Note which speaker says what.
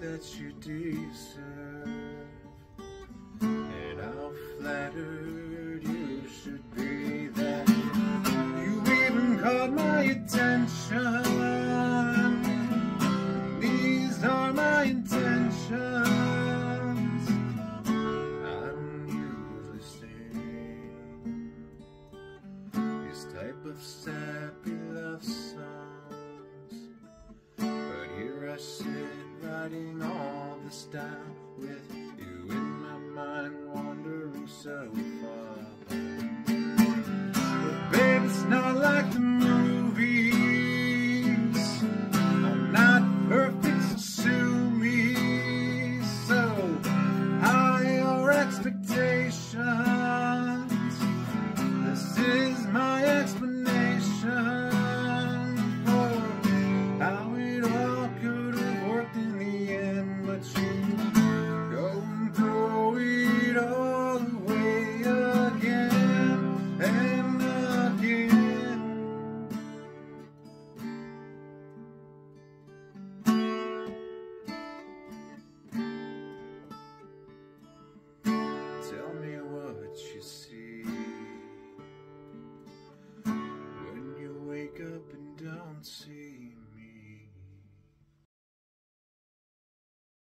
Speaker 1: that you deserve. And how flattered you should be that you even caught my attention. These are my intentions. I don't usually this type of sappy love songs. riding all this time with you in my mind wandering so far. But babe, it's not like the can't see.